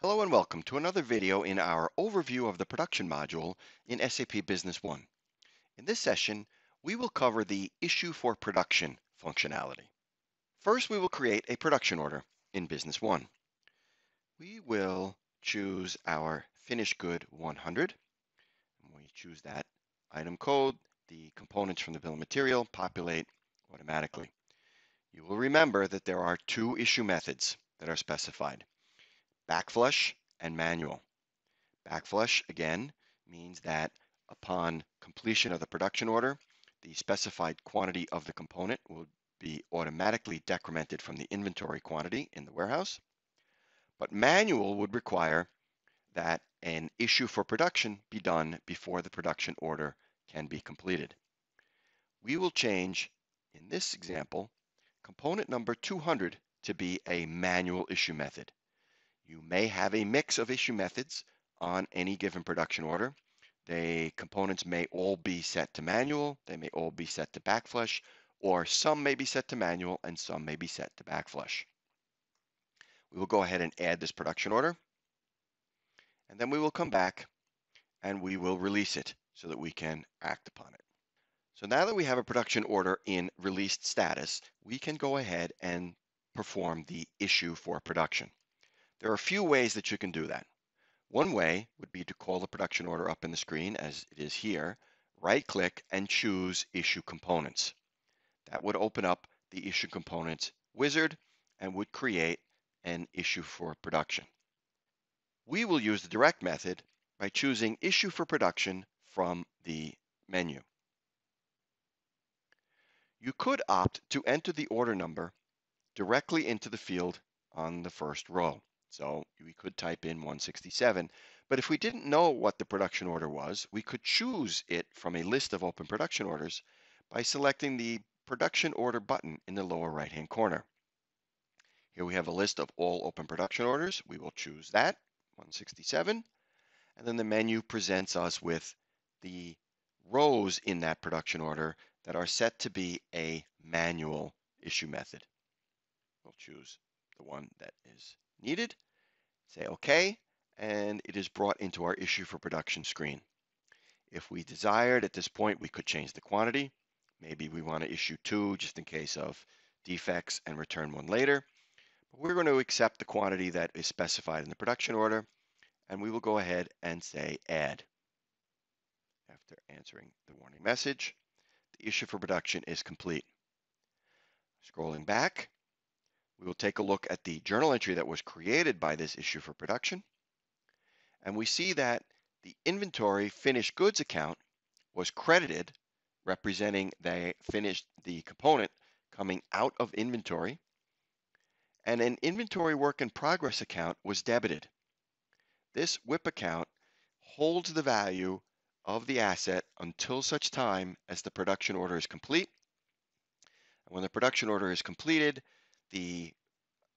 Hello and welcome to another video in our overview of the production module in SAP Business One. In this session, we will cover the issue for production functionality. First, we will create a production order in Business One. We will choose our finished good 100. When we choose that item code, the components from the bill of material populate automatically. You will remember that there are two issue methods that are specified backflush and manual. Backflush, again, means that upon completion of the production order, the specified quantity of the component will be automatically decremented from the inventory quantity in the warehouse. But manual would require that an issue for production be done before the production order can be completed. We will change, in this example, component number 200 to be a manual issue method. You may have a mix of issue methods on any given production order. The components may all be set to manual, they may all be set to backflush, or some may be set to manual and some may be set to backflush. We will go ahead and add this production order. And then we will come back and we will release it so that we can act upon it. So now that we have a production order in released status, we can go ahead and perform the issue for production. There are a few ways that you can do that. One way would be to call the production order up in the screen as it is here, right click and choose issue components. That would open up the issue components wizard and would create an issue for production. We will use the direct method by choosing issue for production from the menu. You could opt to enter the order number directly into the field on the first row. So we could type in 167, but if we didn't know what the production order was, we could choose it from a list of open production orders by selecting the production order button in the lower right hand corner. Here we have a list of all open production orders. We will choose that, 167, and then the menu presents us with the rows in that production order that are set to be a manual issue method. We'll choose the one that is needed, say OK, and it is brought into our issue for production screen. If we desired at this point, we could change the quantity. Maybe we want to issue two just in case of defects and return one later. But we're going to accept the quantity that is specified in the production order, and we will go ahead and say add. After answering the warning message, the issue for production is complete. Scrolling back, we will take a look at the journal entry that was created by this issue for production. And we see that the inventory finished goods account was credited, representing the finished the component coming out of inventory. And an inventory work in progress account was debited. This WIP account holds the value of the asset until such time as the production order is complete. And when the production order is completed, the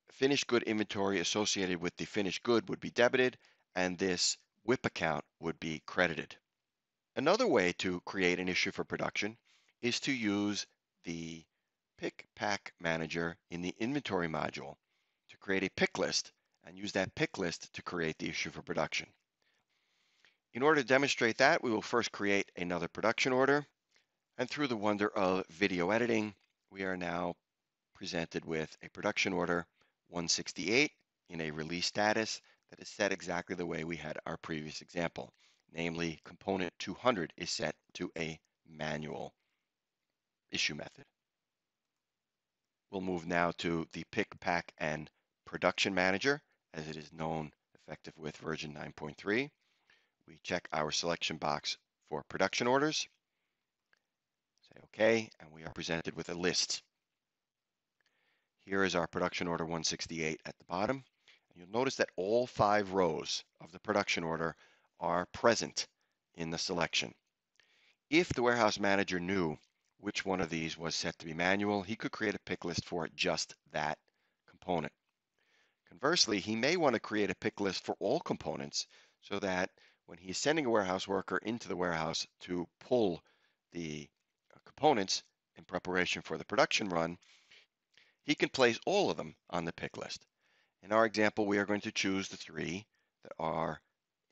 finished good inventory associated with the finished good would be debited and this WIP account would be credited. Another way to create an issue for production is to use the pick pack manager in the inventory module to create a pick list and use that pick list to create the issue for production. In order to demonstrate that, we will first create another production order. And through the wonder of video editing, we are now presented with a production order 168 in a release status that is set exactly the way we had our previous example. Namely, component 200 is set to a manual issue method. We'll move now to the pick, pack, and production manager as it is known effective with version 9.3. We check our selection box for production orders. Say OK, and we are presented with a list here is our production order 168 at the bottom. And you'll notice that all five rows of the production order are present in the selection. If the warehouse manager knew which one of these was set to be manual, he could create a pick list for just that component. Conversely, he may want to create a pick list for all components so that when he's sending a warehouse worker into the warehouse to pull the uh, components in preparation for the production run, he can place all of them on the pick list. In our example, we are going to choose the three that are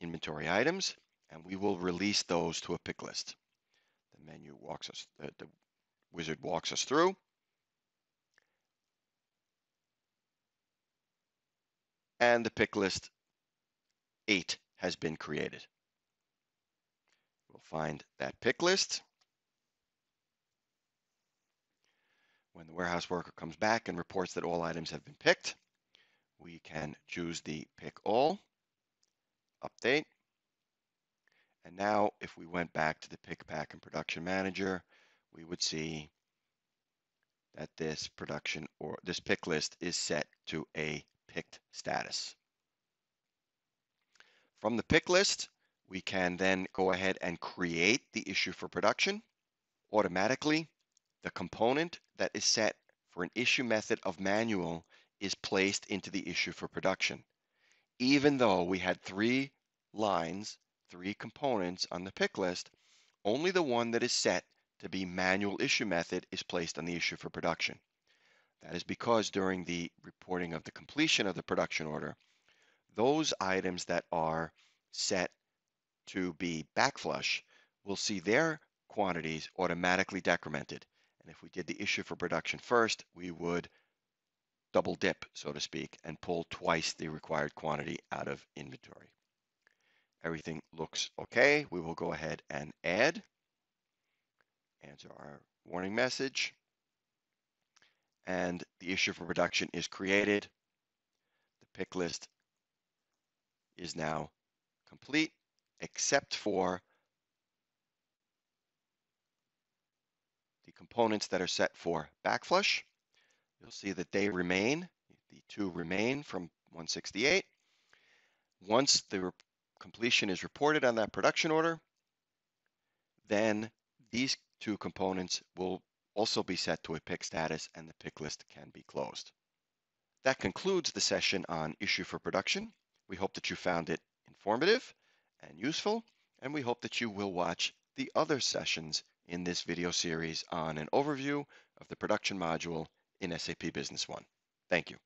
inventory items, and we will release those to a pick list. The menu walks us, the, the wizard walks us through. And the pick list 8 has been created. We'll find that pick list. When the warehouse worker comes back and reports that all items have been picked, we can choose the pick all, update. And now if we went back to the pick, pack, and production manager, we would see that this production or this pick list is set to a picked status. From the pick list, we can then go ahead and create the issue for production automatically the component that is set for an issue method of manual is placed into the issue for production. Even though we had three lines, three components on the pick list, only the one that is set to be manual issue method is placed on the issue for production. That is because during the reporting of the completion of the production order, those items that are set to be backflush will see their quantities automatically decremented. And if we did the issue for production first, we would double dip, so to speak, and pull twice the required quantity out of inventory. Everything looks okay. We will go ahead and add, answer our warning message, and the issue for production is created. The pick list is now complete, except for the components that are set for backflush. You'll see that they remain, the two remain from 168. Once the completion is reported on that production order, then these two components will also be set to a pick status and the pick list can be closed. That concludes the session on issue for production. We hope that you found it informative and useful, and we hope that you will watch the other sessions in this video series on an overview of the production module in SAP Business One. Thank you.